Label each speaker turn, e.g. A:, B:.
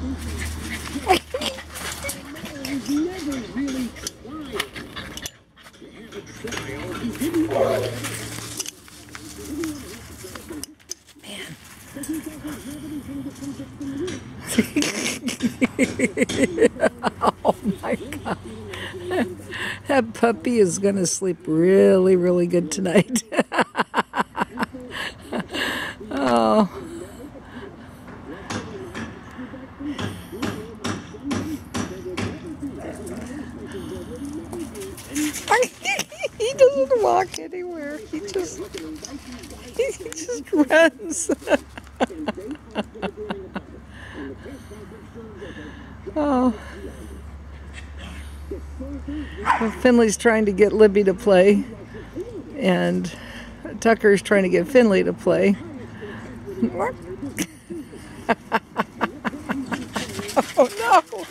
A: oh my god. That puppy is going to sleep really, really good tonight. oh. he doesn't walk anywhere. He just he just runs. oh. Well, Finley's trying to get Libby to play, and Tucker's trying to get Finley to play. oh no!